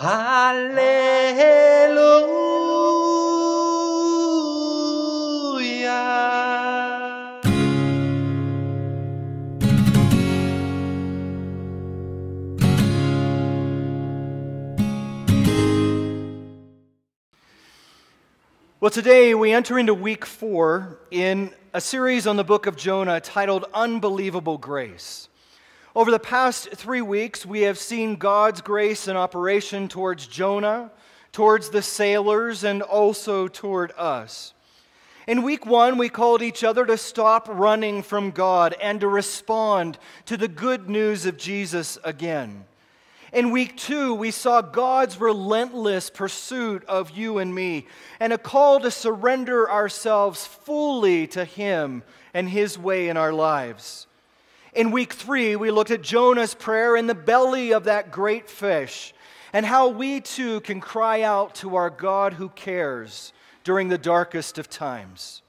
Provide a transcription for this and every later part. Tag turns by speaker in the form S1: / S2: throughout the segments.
S1: Hallelujah.
S2: Well, today we enter into week four in a series on the book of Jonah titled Unbelievable Grace. Over the past three weeks, we have seen God's grace in operation towards Jonah, towards the sailors, and also toward us. In week one, we called each other to stop running from God and to respond to the good news of Jesus again. In week two, we saw God's relentless pursuit of you and me and a call to surrender ourselves fully to Him and His way in our lives. In week three, we looked at Jonah's prayer in the belly of that great fish and how we too can cry out to our God who cares during the darkest of times.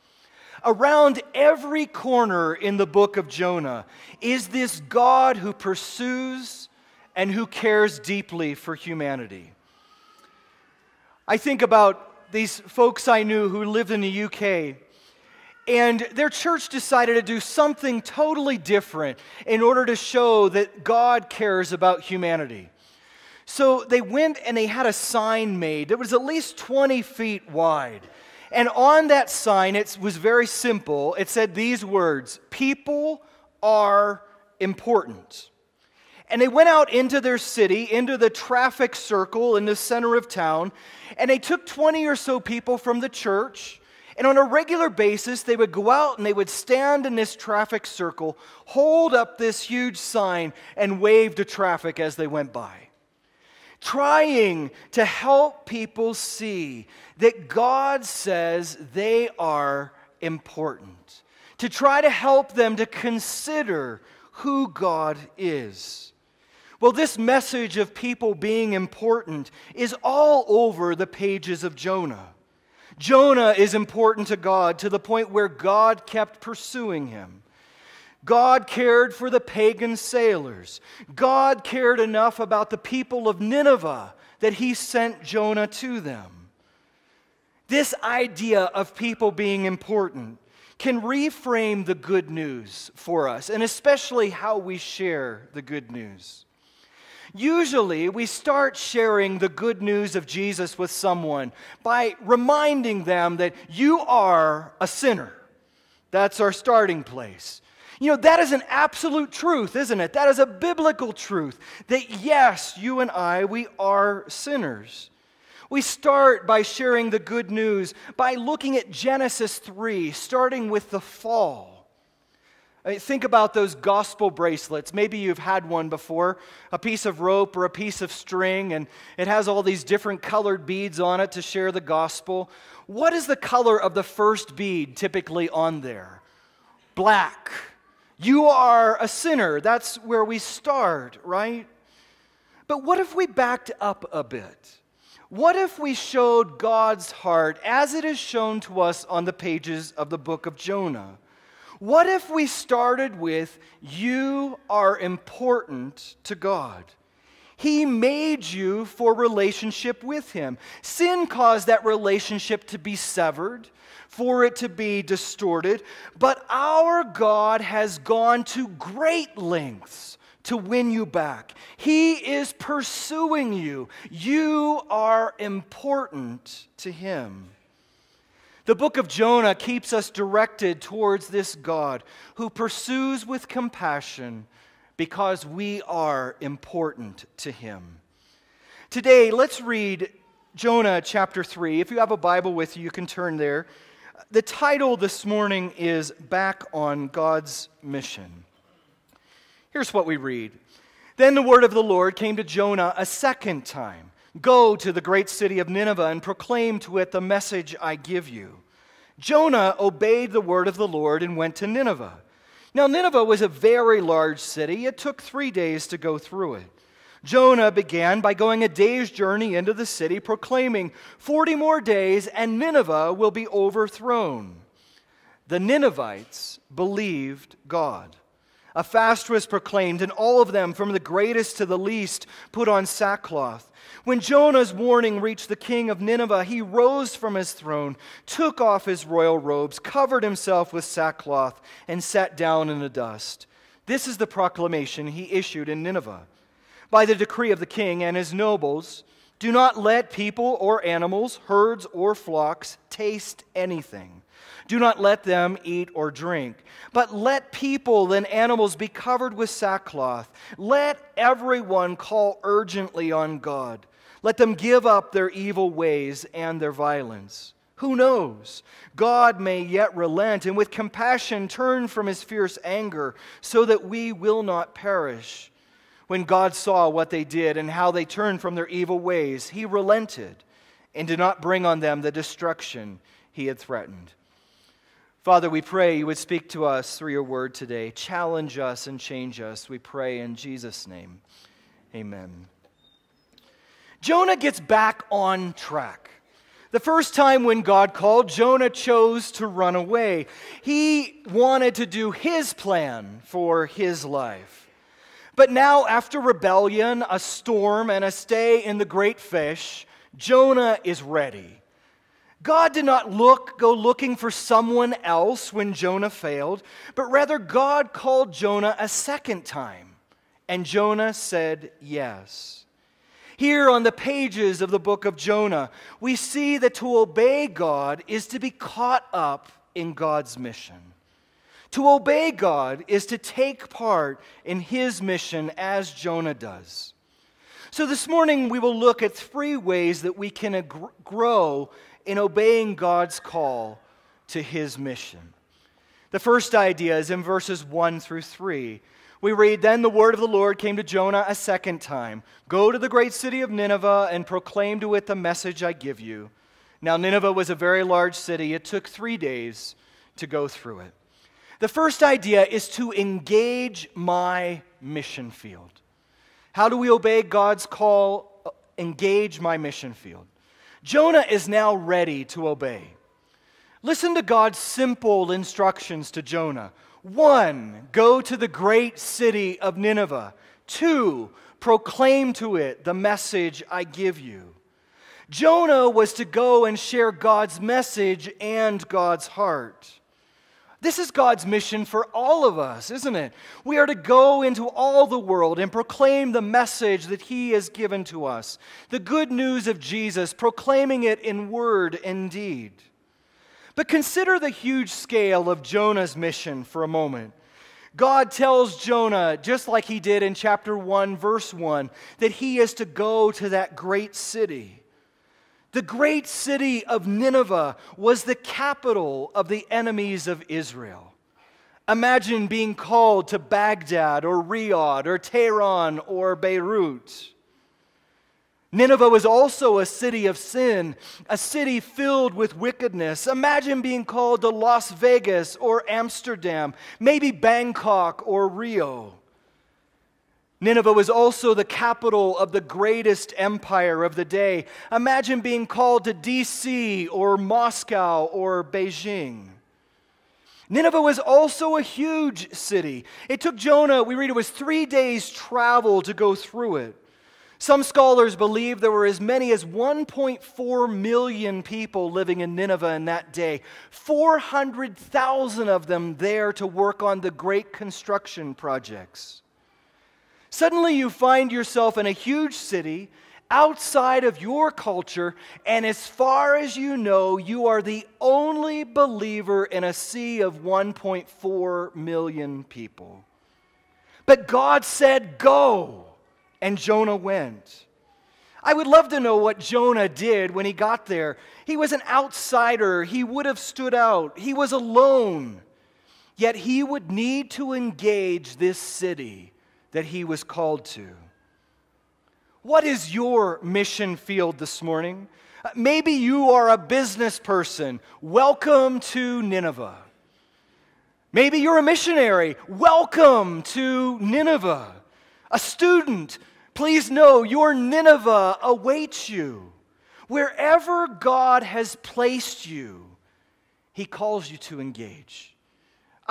S2: Around every corner in the book of Jonah is this God who pursues and who cares deeply for humanity. I think about these folks I knew who lived in the UK, and their church decided to do something totally different in order to show that God cares about humanity. So they went and they had a sign made that was at least 20 feet wide. And on that sign, it was very simple. It said these words People are important. And they went out into their city, into the traffic circle in the center of town, and they took 20 or so people from the church. And on a regular basis, they would go out and they would stand in this traffic circle, hold up this huge sign, and wave to traffic as they went by. Trying to help people see that God says they are important, to try to help them to consider who God is. Well, this message of people being important is all over the pages of Jonah. Jonah is important to God to the point where God kept pursuing him. God cared for the pagan sailors. God cared enough about the people of Nineveh that he sent Jonah to them. This idea of people being important can reframe the good news for us, and especially how we share the good news. Usually, we start sharing the good news of Jesus with someone by reminding them that you are a sinner. That's our starting place. You know, that is an absolute truth, isn't it? That is a biblical truth that yes, you and I, we are sinners. We start by sharing the good news by looking at Genesis 3, starting with the fall. I mean, think about those gospel bracelets. Maybe you've had one before a piece of rope or a piece of string, and it has all these different colored beads on it to share the gospel. What is the color of the first bead typically on there? Black. You are a sinner. That's where we start, right? But what if we backed up a bit? What if we showed God's heart as it is shown to us on the pages of the book of Jonah? What if we started with, You are important to God? He made you for relationship with Him. Sin caused that relationship to be severed, for it to be distorted, but our God has gone to great lengths to win you back. He is pursuing you. You are important to Him. The book of Jonah keeps us directed towards this God who pursues with compassion because we are important to him. Today, let's read Jonah chapter 3. If you have a Bible with you, you can turn there. The title this morning is Back on God's Mission. Here's what we read Then the word of the Lord came to Jonah a second time Go to the great city of Nineveh and proclaim to it the message I give you. Jonah obeyed the word of the Lord and went to Nineveh. Now, Nineveh was a very large city. It took three days to go through it. Jonah began by going a day's journey into the city, proclaiming, 40 more days and Nineveh will be overthrown. The Ninevites believed God. A fast was proclaimed, and all of them, from the greatest to the least, put on sackcloth. When Jonah's warning reached the king of Nineveh, he rose from his throne, took off his royal robes, covered himself with sackcloth, and sat down in the dust. This is the proclamation he issued in Nineveh. By the decree of the king and his nobles, do not let people or animals, herds or flocks taste anything. Do not let them eat or drink, but let people and animals be covered with sackcloth. Let everyone call urgently on God. Let them give up their evil ways and their violence. Who knows? God may yet relent and with compassion turn from his fierce anger so that we will not perish. When God saw what they did and how they turned from their evil ways, he relented and did not bring on them the destruction he had threatened. Father, we pray you would speak to us through your word today. Challenge us and change us, we pray in Jesus' name. Amen. Jonah gets back on track. The first time when God called, Jonah chose to run away. He wanted to do his plan for his life. But now, after rebellion, a storm, and a stay in the great fish, Jonah is ready. God did not look, go looking for someone else when Jonah failed, but rather God called Jonah a second time, and Jonah said yes. Here on the pages of the book of Jonah, we see that to obey God is to be caught up in God's mission. To obey God is to take part in his mission as Jonah does. So this morning we will look at three ways that we can grow in obeying God's call to his mission. The first idea is in verses 1 through 3 we read, Then the word of the Lord came to Jonah a second time Go to the great city of Nineveh and proclaim to it the message I give you. Now, Nineveh was a very large city. It took three days to go through it. The first idea is to engage my mission field. How do we obey God's call? Uh, engage my mission field. Jonah is now ready to obey. Listen to God's simple instructions to Jonah. One, go to the great city of Nineveh. Two, proclaim to it the message I give you. Jonah was to go and share God's message and God's heart. This is God's mission for all of us, isn't it? We are to go into all the world and proclaim the message that He has given to us, the good news of Jesus, proclaiming it in word and deed. But consider the huge scale of Jonah's mission for a moment. God tells Jonah, just like he did in chapter 1, verse 1, that he is to go to that great city. The great city of Nineveh was the capital of the enemies of Israel. Imagine being called to Baghdad or Riyadh or Tehran or Beirut. Nineveh was also a city of sin, a city filled with wickedness. Imagine being called to Las Vegas or Amsterdam, maybe Bangkok or Rio. Nineveh was also the capital of the greatest empire of the day. Imagine being called to DC or Moscow or Beijing. Nineveh was also a huge city. It took Jonah, we read it was three days' travel to go through it. Some scholars believe there were as many as 1.4 million people living in Nineveh in that day, 400,000 of them there to work on the great construction projects. Suddenly, you find yourself in a huge city outside of your culture, and as far as you know, you are the only believer in a sea of 1.4 million people. But God said, Go and Jonah went. I would love to know what Jonah did when he got there. He was an outsider, he would have stood out, he was alone. Yet he would need to engage this city that he was called to. What is your mission field this morning? Uh, maybe you are a business person. Welcome to Nineveh. Maybe you're a missionary. Welcome to Nineveh. A student. Please know your Nineveh awaits you. Wherever God has placed you, He calls you to engage.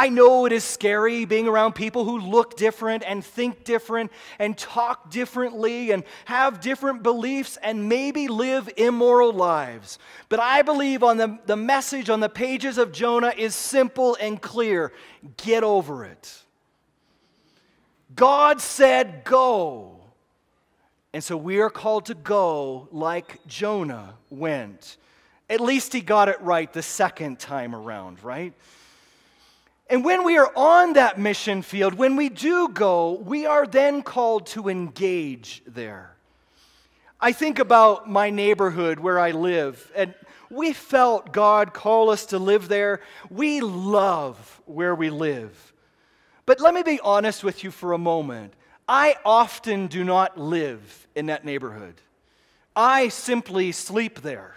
S2: I know it is scary being around people who look different and think different and talk differently and have different beliefs and maybe live immoral lives. But I believe on the, the message on the pages of Jonah is simple and clear get over it. God said, Go. And so we are called to go like Jonah went. At least he got it right the second time around, right? And when we are on that mission field, when we do go, we are then called to engage there. I think about my neighborhood where I live, and we felt God call us to live there. We love where we live. But let me be honest with you for a moment. I often do not live in that neighborhood. I simply sleep there.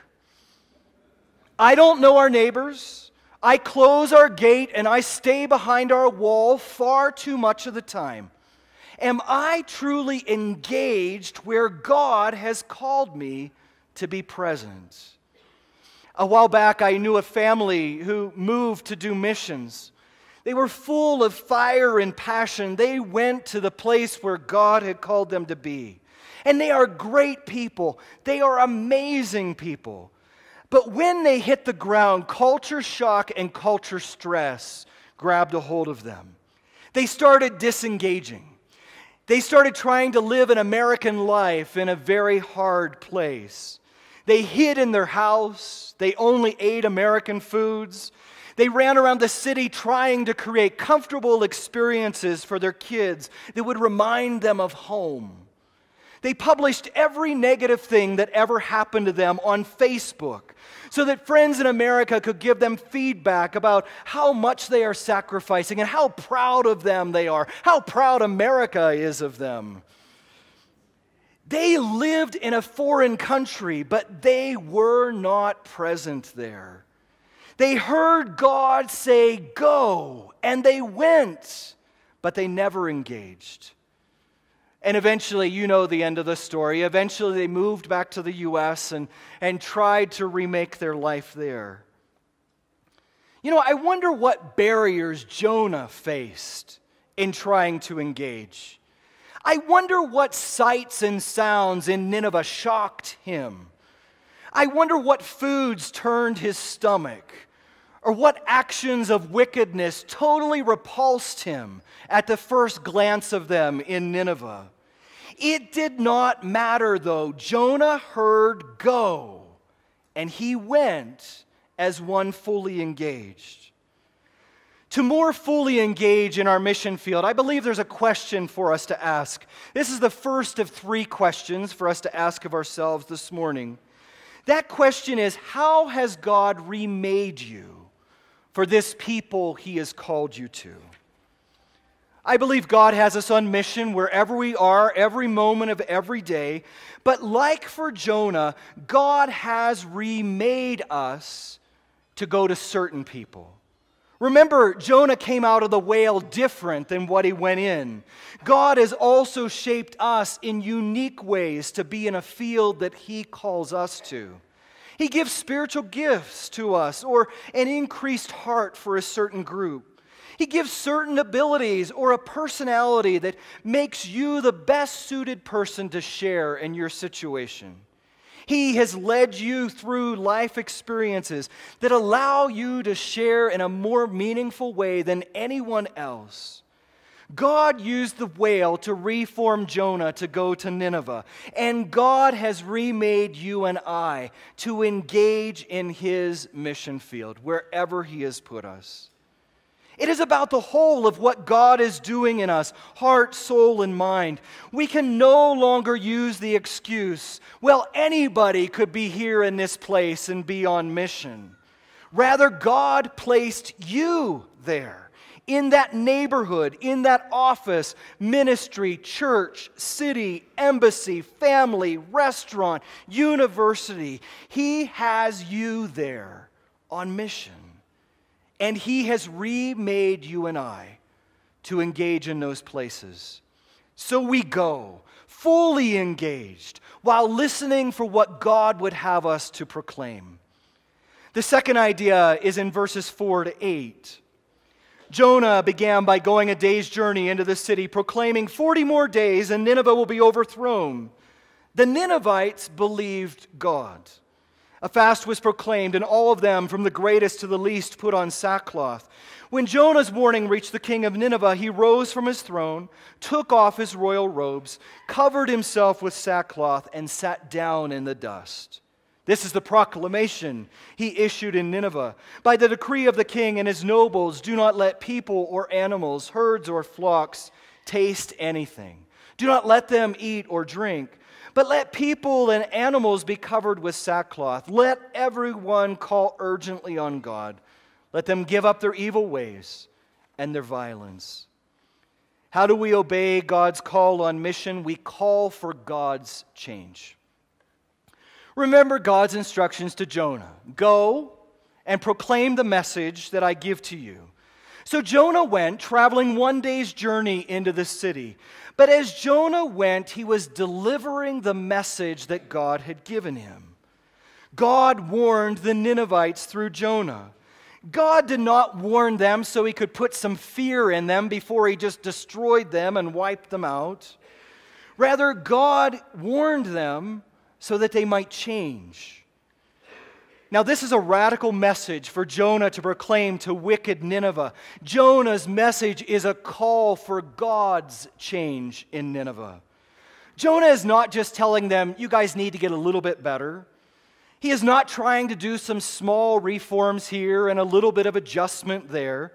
S2: I don't know our neighbors. I close our gate and I stay behind our wall far too much of the time. Am I truly engaged where God has called me to be present? A while back, I knew a family who moved to do missions. They were full of fire and passion. They went to the place where God had called them to be. And they are great people, they are amazing people. But when they hit the ground, culture shock and culture stress grabbed a hold of them. They started disengaging. They started trying to live an American life in a very hard place. They hid in their house. They only ate American foods. They ran around the city trying to create comfortable experiences for their kids that would remind them of home. They published every negative thing that ever happened to them on Facebook so that friends in America could give them feedback about how much they are sacrificing and how proud of them they are, how proud America is of them. They lived in a foreign country, but they were not present there. They heard God say, Go, and they went, but they never engaged. And eventually, you know the end of the story. Eventually, they moved back to the U.S. and, and tried to remake their life there. You know, I wonder what barriers Jonah faced in trying to engage. I wonder what sights and sounds in Nineveh shocked him. I wonder what foods turned his stomach, or what actions of wickedness totally repulsed him at the first glance of them in Nineveh. It did not matter, though. Jonah heard go, and he went as one fully engaged. To more fully engage in our mission field, I believe there's a question for us to ask. This is the first of three questions for us to ask of ourselves this morning. That question is How has God remade you for this people he has called you to? I believe God has us on mission wherever we are, every moment of every day. But like for Jonah, God has remade us to go to certain people. Remember, Jonah came out of the whale different than what he went in. God has also shaped us in unique ways to be in a field that he calls us to. He gives spiritual gifts to us or an increased heart for a certain group. He gives certain abilities or a personality that makes you the best suited person to share in your situation. He has led you through life experiences that allow you to share in a more meaningful way than anyone else. God used the whale to reform Jonah to go to Nineveh, and God has remade you and I to engage in his mission field wherever he has put us. It is about the whole of what God is doing in us heart, soul, and mind. We can no longer use the excuse, well, anybody could be here in this place and be on mission. Rather, God placed you there, in that neighborhood, in that office, ministry, church, city, embassy, family, restaurant, university. He has you there on mission. And He has remade you and I to engage in those places. So we go, fully engaged, while listening for what God would have us to proclaim. The second idea is in verses 4 to 8. Jonah began by going a day's journey into the city, proclaiming 40 more days and Nineveh will be overthrown. The Ninevites believed God. A fast was proclaimed, and all of them, from the greatest to the least, put on sackcloth. When Jonah's warning reached the king of Nineveh, he rose from his throne, took off his royal robes, covered himself with sackcloth, and sat down in the dust. This is the proclamation he issued in Nineveh. By the decree of the king and his nobles, do not let people or animals, herds or flocks, taste anything. Do not let them eat or drink, but let people and animals be covered with sackcloth. Let everyone call urgently on God. Let them give up their evil ways and their violence. How do we obey God's call on mission? We call for God's change. Remember God's instructions to Jonah go and proclaim the message that I give to you. So Jonah went, traveling one day's journey into the city. But as Jonah went, he was delivering the message that God had given him. God warned the Ninevites through Jonah. God did not warn them so he could put some fear in them before he just destroyed them and wiped them out. Rather, God warned them so that they might change. Now, this is a radical message for Jonah to proclaim to wicked Nineveh. Jonah's message is a call for God's change in Nineveh. Jonah is not just telling them, you guys need to get a little bit better. He is not trying to do some small reforms here and a little bit of adjustment there.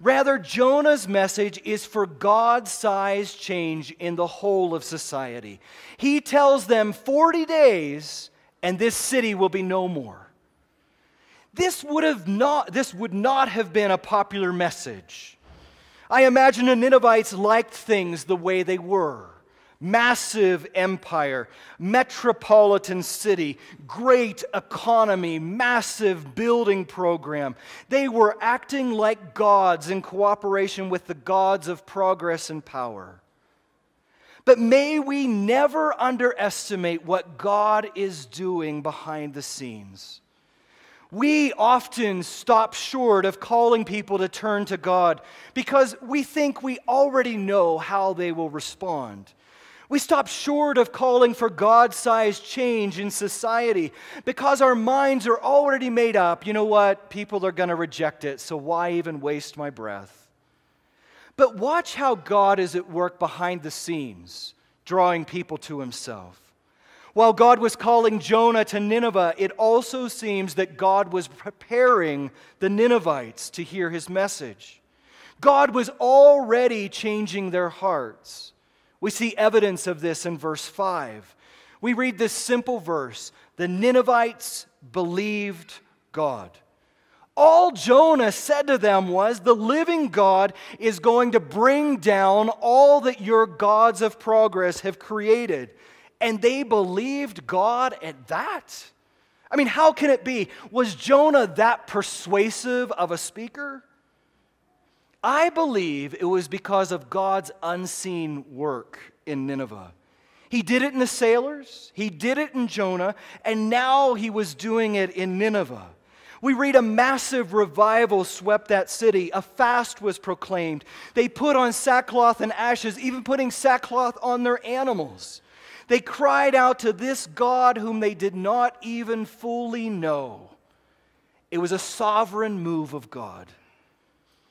S2: Rather, Jonah's message is for God sized change in the whole of society. He tells them 40 days and this city will be no more. This would, have not, this would not have been a popular message. I imagine the Ninevites liked things the way they were massive empire, metropolitan city, great economy, massive building program. They were acting like gods in cooperation with the gods of progress and power. But may we never underestimate what God is doing behind the scenes. We often stop short of calling people to turn to God because we think we already know how they will respond. We stop short of calling for God sized change in society because our minds are already made up. You know what? People are going to reject it, so why even waste my breath? But watch how God is at work behind the scenes, drawing people to himself. While God was calling Jonah to Nineveh, it also seems that God was preparing the Ninevites to hear his message. God was already changing their hearts. We see evidence of this in verse 5. We read this simple verse The Ninevites believed God. All Jonah said to them was, The living God is going to bring down all that your gods of progress have created. And they believed God at that. I mean, how can it be? Was Jonah that persuasive of a speaker? I believe it was because of God's unseen work in Nineveh. He did it in the sailors, he did it in Jonah, and now he was doing it in Nineveh. We read a massive revival swept that city. A fast was proclaimed. They put on sackcloth and ashes, even putting sackcloth on their animals. They cried out to this God whom they did not even fully know. It was a sovereign move of God.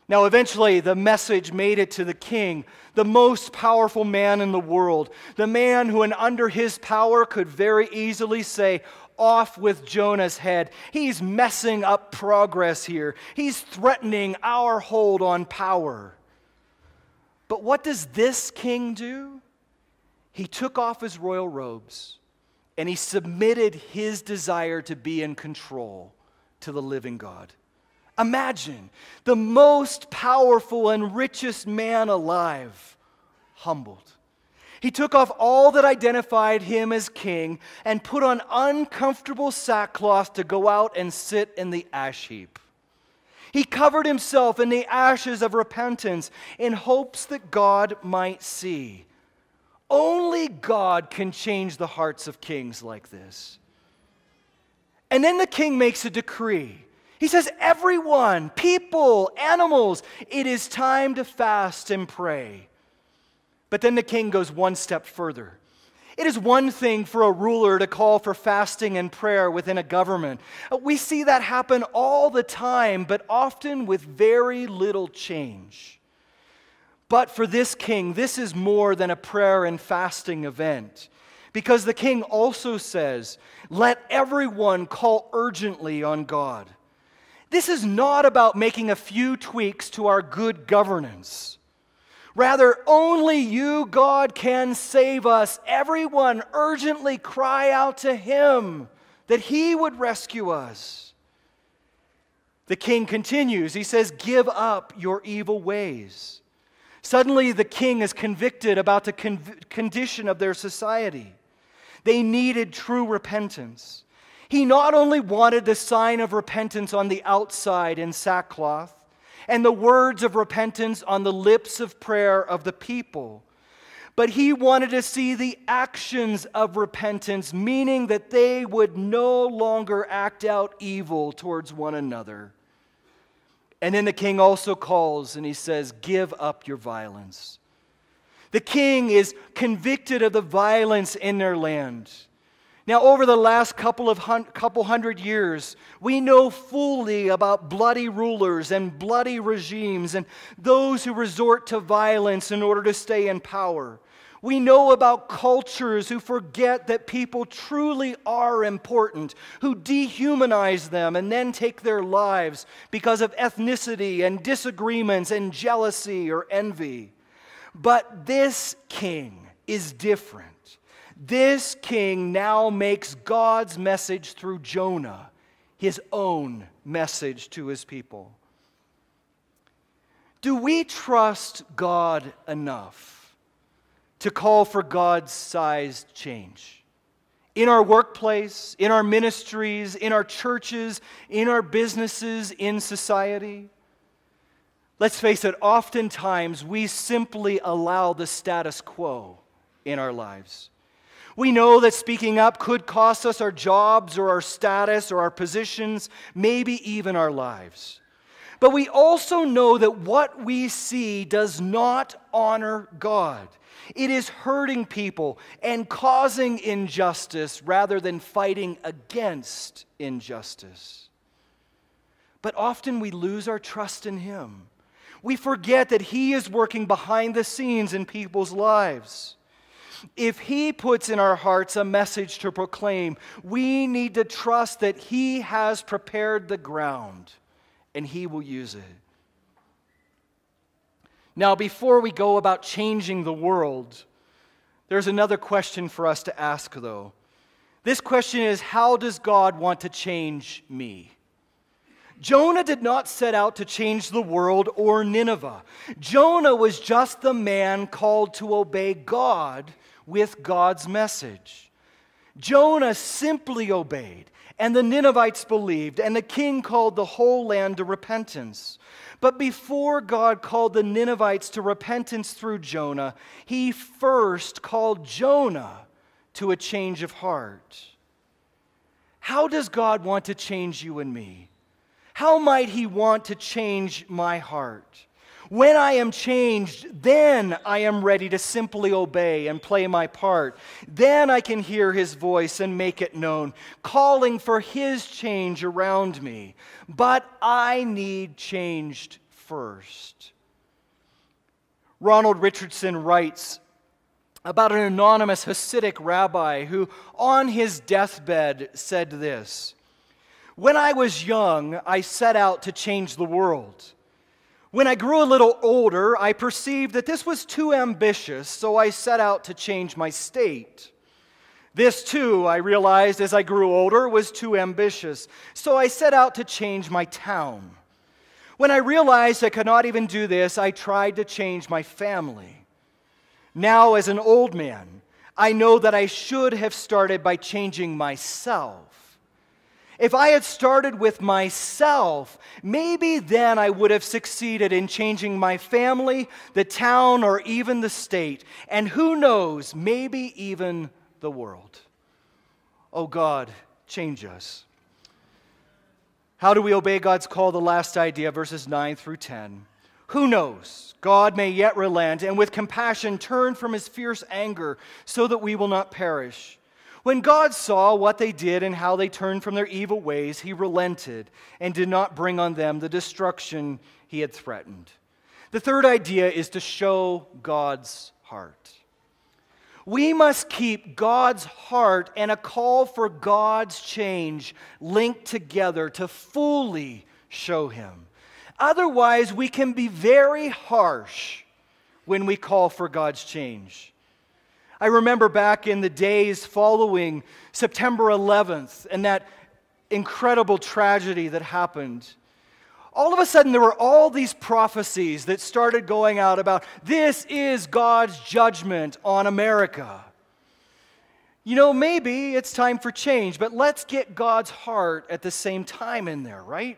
S2: Now, eventually, the message made it to the king, the most powerful man in the world, the man who, under his power, could very easily say, Off with Jonah's head. He's messing up progress here, he's threatening our hold on power. But what does this king do? He took off his royal robes and he submitted his desire to be in control to the living God. Imagine the most powerful and richest man alive, humbled. He took off all that identified him as king and put on uncomfortable sackcloth to go out and sit in the ash heap. He covered himself in the ashes of repentance in hopes that God might see. Only God can change the hearts of kings like this. And then the king makes a decree. He says, Everyone, people, animals, it is time to fast and pray. But then the king goes one step further. It is one thing for a ruler to call for fasting and prayer within a government. We see that happen all the time, but often with very little change. But for this king, this is more than a prayer and fasting event. Because the king also says, Let everyone call urgently on God. This is not about making a few tweaks to our good governance. Rather, only you, God, can save us. Everyone urgently cry out to Him that He would rescue us. The king continues. He says, Give up your evil ways. Suddenly, the king is convicted about the con- condition of their society. They needed true repentance. He not only wanted the sign of repentance on the outside in sackcloth, and the words of repentance on the lips of prayer of the people. But he wanted to see the actions of repentance, meaning that they would no longer act out evil towards one another. And then the king also calls and he says, Give up your violence. The king is convicted of the violence in their land. Now, over the last couple of hun- couple hundred years, we know fully about bloody rulers and bloody regimes and those who resort to violence in order to stay in power. We know about cultures who forget that people truly are important, who dehumanize them and then take their lives because of ethnicity and disagreements and jealousy or envy. But this king is different. This king now makes God's message through Jonah his own message to his people. Do we trust God enough to call for God's sized change? In our workplace, in our ministries, in our churches, in our businesses, in society? Let's face it, oftentimes we simply allow the status quo in our lives. We know that speaking up could cost us our jobs or our status or our positions, maybe even our lives. But we also know that what we see does not honor God. It is hurting people and causing injustice rather than fighting against injustice. But often we lose our trust in Him. We forget that He is working behind the scenes in people's lives. If He puts in our hearts a message to proclaim, we need to trust that He has prepared the ground and He will use it. Now, before we go about changing the world, there's another question for us to ask, though. This question is How does God want to change me? Jonah did not set out to change the world or Nineveh. Jonah was just the man called to obey God with God's message. Jonah simply obeyed, and the Ninevites believed, and the king called the whole land to repentance. But before God called the Ninevites to repentance through Jonah, he first called Jonah to a change of heart. How does God want to change you and me? How might he want to change my heart? When I am changed, then I am ready to simply obey and play my part. Then I can hear his voice and make it known, calling for his change around me. But I need changed first. Ronald Richardson writes about an anonymous Hasidic rabbi who, on his deathbed, said this When I was young, I set out to change the world. When I grew a little older, I perceived that this was too ambitious, so I set out to change my state. This, too, I realized as I grew older, was too ambitious, so I set out to change my town. When I realized I could not even do this, I tried to change my family. Now, as an old man, I know that I should have started by changing myself. If I had started with myself, maybe then I would have succeeded in changing my family, the town, or even the state. And who knows, maybe even the world. Oh God, change us. How do we obey God's call? The last idea, verses 9 through 10. Who knows? God may yet relent and with compassion turn from his fierce anger so that we will not perish. When God saw what they did and how they turned from their evil ways, he relented and did not bring on them the destruction he had threatened. The third idea is to show God's heart. We must keep God's heart and a call for God's change linked together to fully show Him. Otherwise, we can be very harsh when we call for God's change. I remember back in the days following September 11th and that incredible tragedy that happened. All of a sudden, there were all these prophecies that started going out about this is God's judgment on America. You know, maybe it's time for change, but let's get God's heart at the same time in there, right?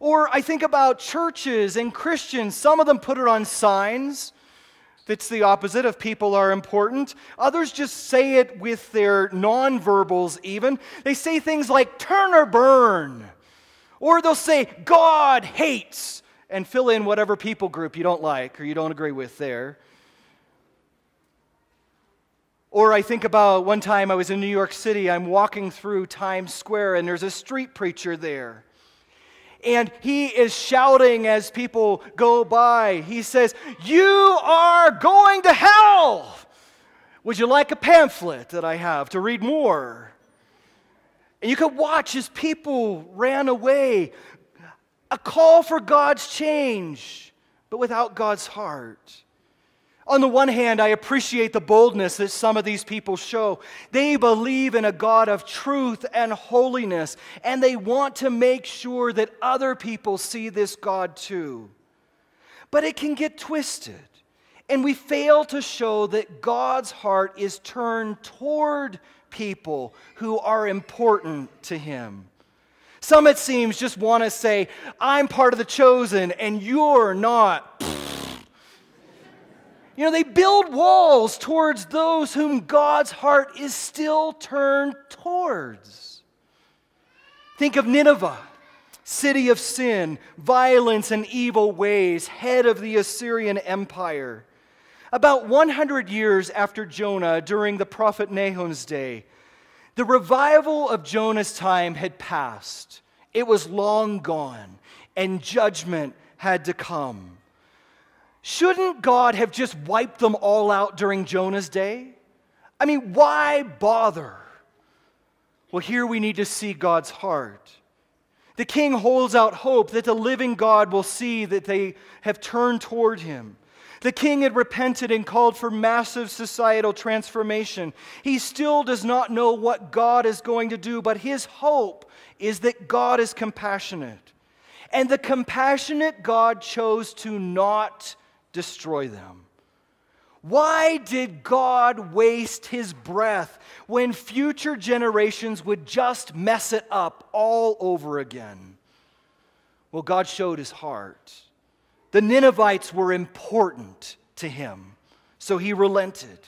S2: Or I think about churches and Christians. Some of them put it on signs. That's the opposite of people are important. Others just say it with their nonverbals, even. They say things like turn or burn. Or they'll say, God hates, and fill in whatever people group you don't like or you don't agree with there. Or I think about one time I was in New York City, I'm walking through Times Square, and there's a street preacher there. And he is shouting as people go by. He says, You are going to hell. Would you like a pamphlet that I have to read more? And you could watch as people ran away. A call for God's change, but without God's heart. On the one hand, I appreciate the boldness that some of these people show. They believe in a God of truth and holiness, and they want to make sure that other people see this God too. But it can get twisted, and we fail to show that God's heart is turned toward people who are important to Him. Some, it seems, just want to say, I'm part of the chosen, and you're not. You know, they build walls towards those whom God's heart is still turned towards. Think of Nineveh, city of sin, violence, and evil ways, head of the Assyrian Empire. About 100 years after Jonah, during the prophet Nahum's day, the revival of Jonah's time had passed. It was long gone, and judgment had to come. Shouldn't God have just wiped them all out during Jonah's day? I mean, why bother? Well, here we need to see God's heart. The king holds out hope that the living God will see that they have turned toward him. The king had repented and called for massive societal transformation. He still does not know what God is going to do, but his hope is that God is compassionate. And the compassionate God chose to not destroy them. Why did God waste his breath when future generations would just mess it up all over again? Well, God showed his heart. The Ninevites were important to him, so he relented.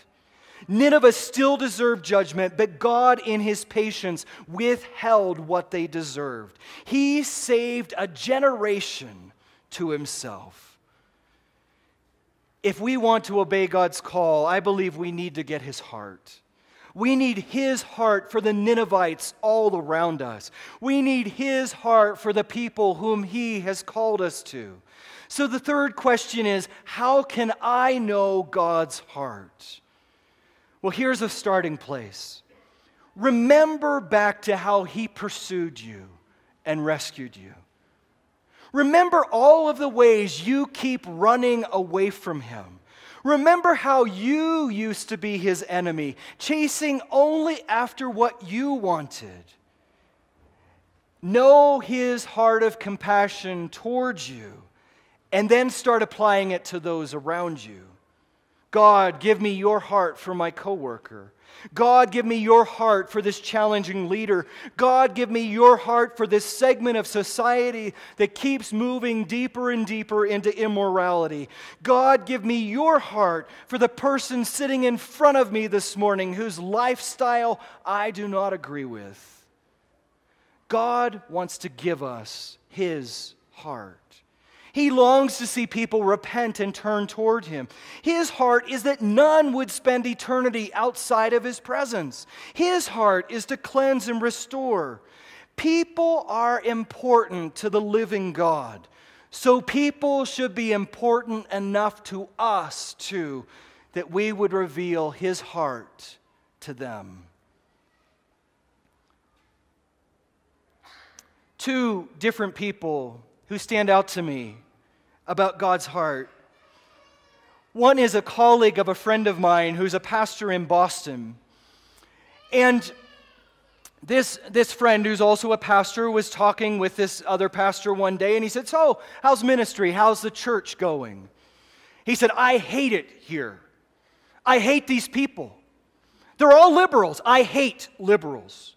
S2: Nineveh still deserved judgment, but God, in his patience, withheld what they deserved. He saved a generation to himself. If we want to obey God's call, I believe we need to get his heart. We need his heart for the Ninevites all around us. We need his heart for the people whom he has called us to. So the third question is how can I know God's heart? Well, here's a starting place. Remember back to how he pursued you and rescued you. Remember all of the ways you keep running away from him. Remember how you used to be his enemy, chasing only after what you wanted. Know his heart of compassion towards you, and then start applying it to those around you. God, give me your heart for my coworker. God, give me your heart for this challenging leader. God, give me your heart for this segment of society that keeps moving deeper and deeper into immorality. God, give me your heart for the person sitting in front of me this morning whose lifestyle I do not agree with. God wants to give us his heart. He longs to see people repent and turn toward him. His heart is that none would spend eternity outside of his presence. His heart is to cleanse and restore. People are important to the living God. So people should be important enough to us too that we would reveal his heart to them. Two different people who stand out to me about God's heart. One is a colleague of a friend of mine who's a pastor in Boston. And this, this friend, who's also a pastor, was talking with this other pastor one day, and he said, So, how's ministry? How's the church going? He said, I hate it here. I hate these people. They're all liberals. I hate liberals.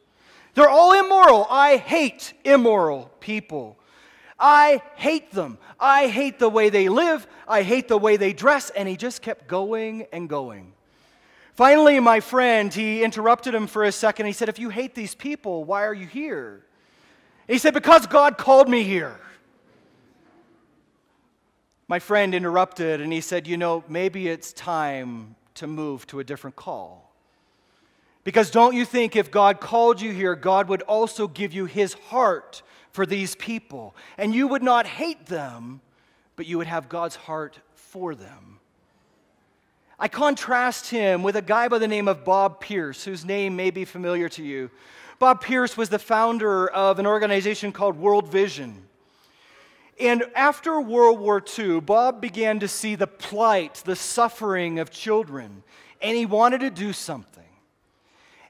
S2: They're all immoral. I hate immoral people. I hate them. I hate the way they live. I hate the way they dress. And he just kept going and going. Finally, my friend, he interrupted him for a second. He said, If you hate these people, why are you here? He said, Because God called me here. My friend interrupted and he said, You know, maybe it's time to move to a different call. Because don't you think if God called you here, God would also give you his heart for these people? And you would not hate them, but you would have God's heart for them. I contrast him with a guy by the name of Bob Pierce, whose name may be familiar to you. Bob Pierce was the founder of an organization called World Vision. And after World War II, Bob began to see the plight, the suffering of children, and he wanted to do something.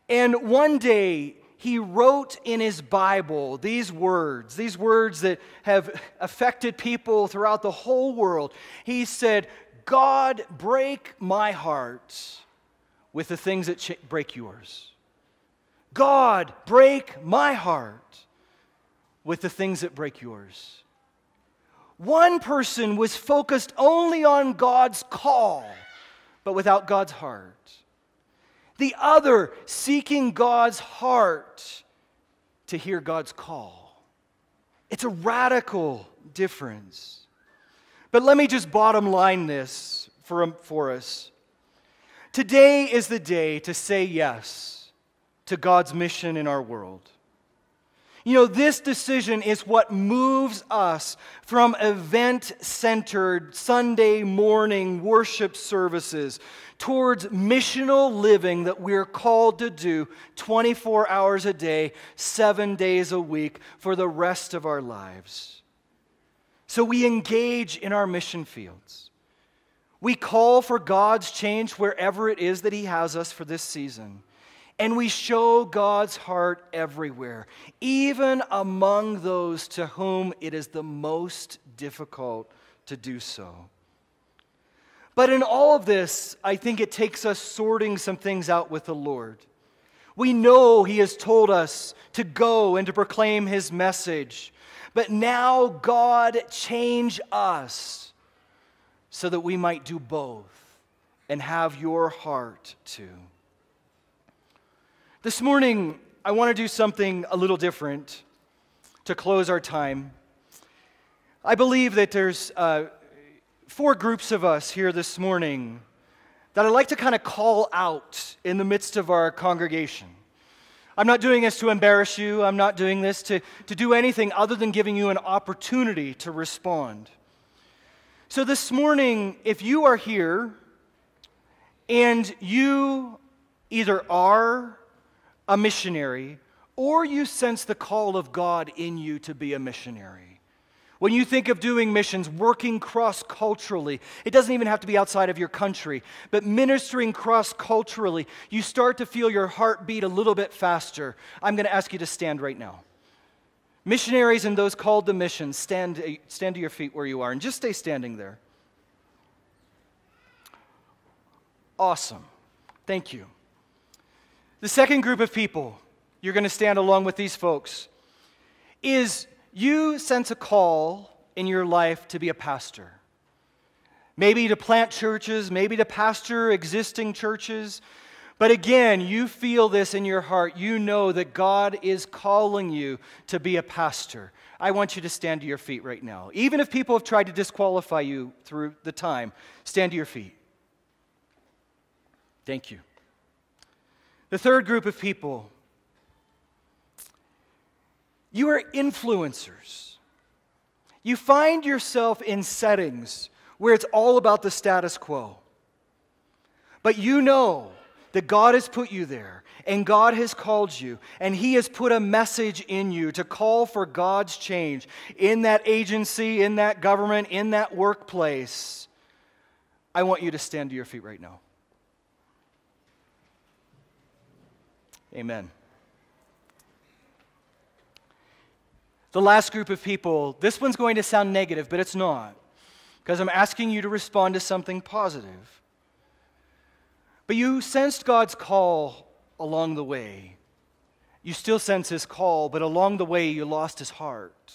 S2: And one day, he wrote in his Bible these words, these words that have affected people throughout the whole world. He said, God, break my heart with the things that break yours. God, break my heart with the things that break yours. One person was focused only on God's call, but without God's heart. The other seeking God's heart to hear God's call. It's a radical difference. But let me just bottom line this for, um, for us. Today is the day to say yes to God's mission in our world. You know, this decision is what moves us from event centered Sunday morning worship services towards missional living that we're called to do 24 hours a day, seven days a week for the rest of our lives. So we engage in our mission fields. We call for God's change wherever it is that He has us for this season. And we show God's heart everywhere, even among those to whom it is the most difficult to do so. But in all of this, I think it takes us sorting some things out with the Lord. We know He has told us to go and to proclaim His message. But now, God, change us so that we might do both and have your heart too. This morning, I want to do something a little different to close our time. I believe that there's uh, four groups of us here this morning that I'd like to kind of call out in the midst of our congregation. I'm not doing this to embarrass you. I'm not doing this to, to do anything other than giving you an opportunity to respond. So, this morning, if you are here and you either are a missionary, or you sense the call of God in you to be a missionary. When you think of doing missions, working cross culturally, it doesn't even have to be outside of your country, but ministering cross culturally, you start to feel your heart beat a little bit faster. I'm going to ask you to stand right now. Missionaries and those called to missions, stand, stand to your feet where you are and just stay standing there. Awesome. Thank you. The second group of people, you're going to stand along with these folks, is you sense a call in your life to be a pastor. Maybe to plant churches, maybe to pastor existing churches. But again, you feel this in your heart. You know that God is calling you to be a pastor. I want you to stand to your feet right now. Even if people have tried to disqualify you through the time, stand to your feet. Thank you. The third group of people, you are influencers. You find yourself in settings where it's all about the status quo. But you know that God has put you there and God has called you and He has put a message in you to call for God's change in that agency, in that government, in that workplace. I want you to stand to your feet right now. Amen. The last group of people, this one's going to sound negative, but it's not, because I'm asking you to respond to something positive. But you sensed God's call along the way. You still sense his call, but along the way, you lost his heart.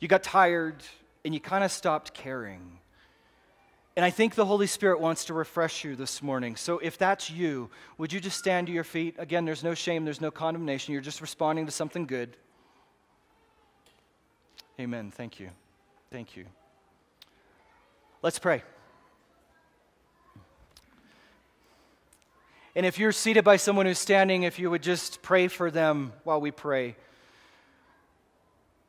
S2: You got tired and you kind of stopped caring. And I think the Holy Spirit wants to refresh you this morning. So if that's you, would you just stand to your feet? Again, there's no shame, there's no condemnation. You're just responding to something good. Amen. Thank you. Thank you. Let's pray. And if you're seated by someone who's standing, if you would just pray for them while we pray.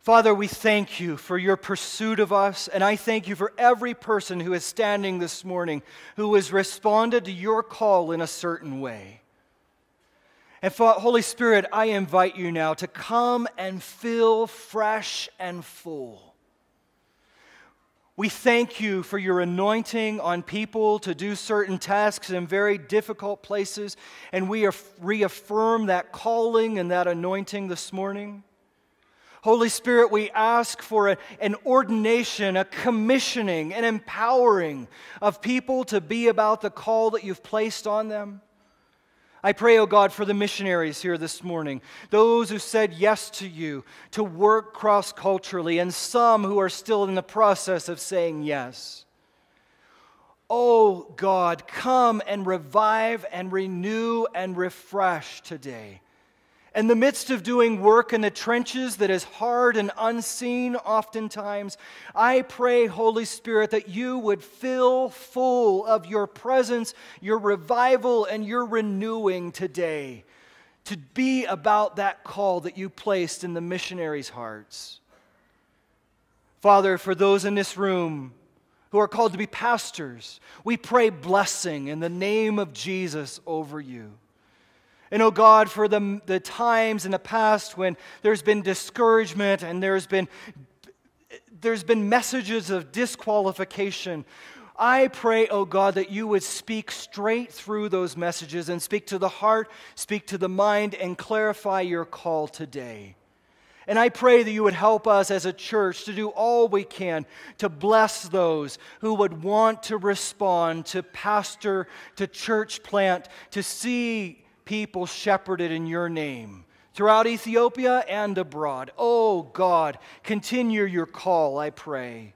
S2: Father, we thank you for your pursuit of us, and I thank you for every person who is standing this morning who has responded to your call in a certain way. And Holy Spirit, I invite you now to come and fill fresh and full. We thank you for your anointing on people to do certain tasks in very difficult places, and we reaffirm that calling and that anointing this morning. Holy Spirit, we ask for a, an ordination, a commissioning, an empowering of people to be about the call that you've placed on them. I pray, O oh God, for the missionaries here this morning, those who said yes to you to work cross culturally, and some who are still in the process of saying yes. Oh God, come and revive and renew and refresh today. In the midst of doing work in the trenches that is hard and unseen oftentimes, I pray, Holy Spirit, that you would fill full of your presence, your revival, and your renewing today to be about that call that you placed in the missionaries' hearts. Father, for those in this room who are called to be pastors, we pray blessing in the name of Jesus over you. And oh God, for the, the times in the past when there's been discouragement and there's been, there's been messages of disqualification, I pray, oh God, that you would speak straight through those messages and speak to the heart, speak to the mind, and clarify your call today. And I pray that you would help us as a church to do all we can to bless those who would want to respond to pastor, to church plant, to see people shepherded in your name throughout Ethiopia and abroad. Oh God, continue your call, I pray.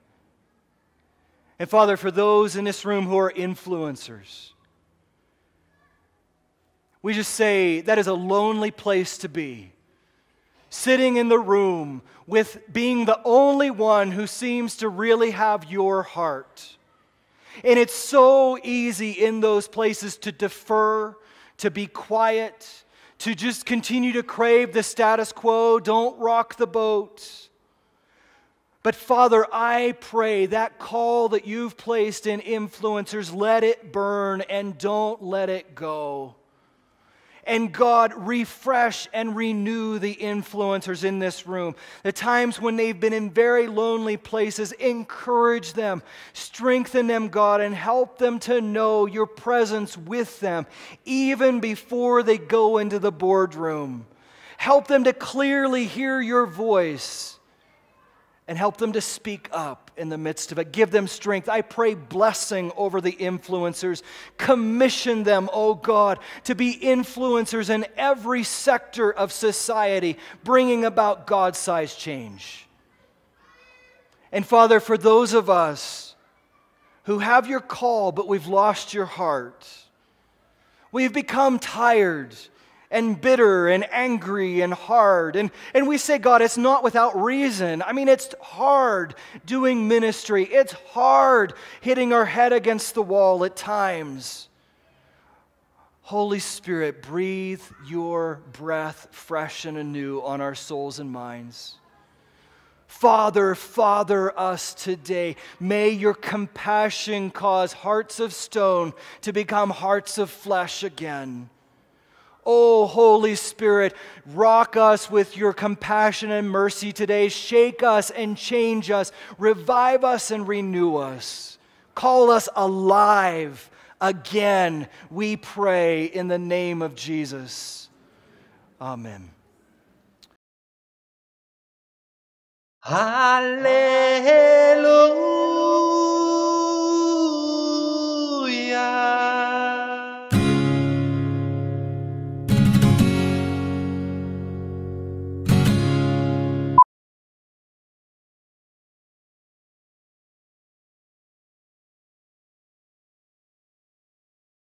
S2: And Father, for those in this room who are influencers, we just say that is a lonely place to be. Sitting in the room with being the only one who seems to really have your heart. And it's so easy in those places to defer to be quiet, to just continue to crave the status quo. Don't rock the boat. But Father, I pray that call that you've placed in influencers, let it burn and don't let it go. And God, refresh and renew the influencers in this room. The times when they've been in very lonely places, encourage them, strengthen them, God, and help them to know your presence with them, even before they go into the boardroom. Help them to clearly hear your voice and help them to speak up in the midst of it. Give them strength. I pray blessing over the influencers. Commission them, oh God, to be influencers in every sector of society, bringing about God sized change. And Father, for those of us who have your call, but we've lost your heart, We've become tired and bitter and angry and hard. And, and we say, God, it's not without reason. I mean, it's hard doing ministry, it's hard hitting our head against the wall at times. Holy Spirit, breathe your breath fresh and anew on our souls and minds. Father, Father us today. May your compassion cause hearts of stone to become hearts of flesh again. Oh, Holy Spirit, rock us with your compassion and mercy today. Shake us and change us. Revive us and renew us. Call us alive again, we pray in the name of Jesus. Amen.
S1: Hallelujah.